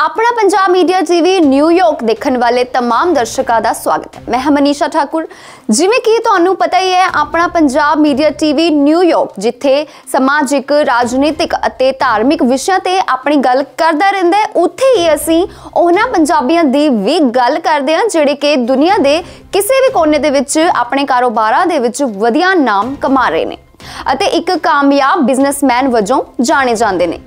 ਆਪਣਾ Punjab media TV New York ਦੇਖਣ ਵਾਲੇ तमाम ਦਰਸ਼ਕਾਂ ਦਾ ਸਵਾਗਤ ਹੈ ਮੈਂ ਹਾਂ ਮਨੀਸ਼ਾ ਠਾਕੁਰ ਜਿਵੇਂ ਕਿ ਤੁਹਾਨੂੰ ਪਤਾ ਹੀ ਹੈ ਆਪਣਾ ਪੰਜਾਬ ਮੀਡੀਆ ਟੀਵੀ ਨਿਊਯਾਰਕ ਜਿੱਥੇ ਸਮਾਜਿਕ ਰਾਜਨੀਤਿਕ ਅਤੇ ਧਾਰਮਿਕ ਵਿਸ਼ਿਆਂ ਤੇ ਆਪਣੀ ਗੱਲ ਕਰਦਾ ਰਹਿੰਦਾ ਹੈ ਉੱਥੇ ਹੀ ਅਸੀਂ ਉਹਨਾਂ ਪੰਜਾਬੀਆਂ ਦੀ ਵੀ ਗੱਲ ਕਰਦੇ ਹਾਂ ਜਿਹੜੇ ਕਿ ਦੁਨੀਆ ਦੇ ਕਿਸੇ ਵੀ ਕੋਨੇ ਦੇ ਵਿੱਚ ਆਪਣੇ ਕਾਰੋਬਾਰਾਂ ਦੇ ਵਿੱਚ ਵਧੀਆ ਨਾਮ ਕਮਾ ਰਹੇ ਨੇ ਅਤੇ ਇੱਕ ਕਾਮਯਾਬ ਬਿਜ਼ਨਸਮੈਨ ਵਜੋਂ ਜਾਣੇ ਜਾਂਦੇ ਨੇ।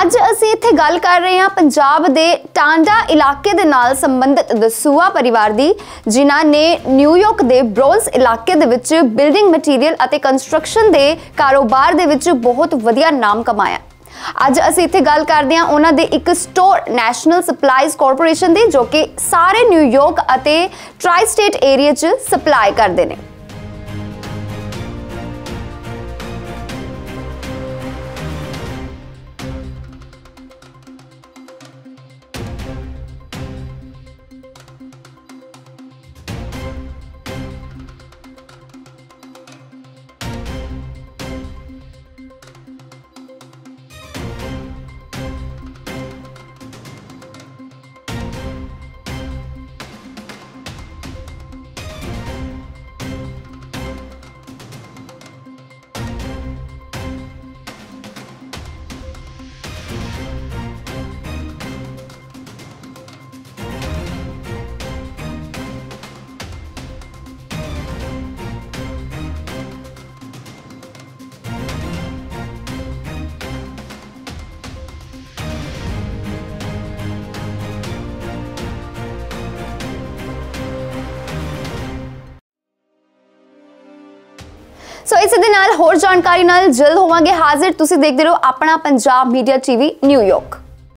ਅੱਜ ਅਸੀਂ ਇੱਥੇ ਗੱਲ ਕਰ ਰਹੇ ਹਾਂ ਪੰਜਾਬ ਦੇ ਟਾਂਡਾ ਇਲਾਕੇ ਦੇ ਨਾਲ ਸੰਬੰਧਿਤ ਦਸੂਆ ਪਰਿਵਾਰ ਦੀ, ਜਿਨ੍ਹਾਂ ਨੇ ਨਿਊਯਾਰਕ ਦੇ ਬ੍ਰੋਂਸ ਇਲਾਕੇ ਦੇ ਵਿੱਚ ਬਿਲਡਿੰਗ ਮਟੀਰੀਅਲ ਅਤੇ ਕੰਸਟਰਕਸ਼ਨ ਦੇ ਕਾਰੋਬਾਰ ਦੇ ਵਿੱਚ ਬਹੁਤ ਵਧੀਆ ਨਾਮ ਕਮਾਇਆ। ਅੱਜ ਅਸੀਂ ਇੱਥੇ ਗੱਲ ਕਰਦੇ ਹਾਂ ਉਹਨਾਂ ਦੇ ਇੱਕ ਸਟੋਰ ਨੈਸ਼ਨਲ ਸਪਲਾਈਜ਼ ਕਾਰਪੋਰੇਸ਼ਨ ਦੀ, ਜੋ ਕਿ ਸਾਰੇ ਨਿਊਯਾਰਕ ਅਤੇ ਟ੍ਰਾਈ ਸਟੇਟ ਏਰੀਆ 'ਚ ਸਪਲਾਈ ਕਰਦੇ ਨੇ। ਸੋ ਇਸੇ ਦੇ ਨਾਲ ਹੋਰ ਜਾਣਕਾਰੀ ਨਾਲ ਜਲਦ ਹੋਵਾਂਗੇ ਹਾਜ਼ਰ। ਤੁਸੀਂ ਦੇਖਦੇ ਰਹੋ ਆਪਣਾ ਪੰਜਾਬ ਮੀਡੀਆ ਟੀਵੀ ਨਿਊਯਾਰਕ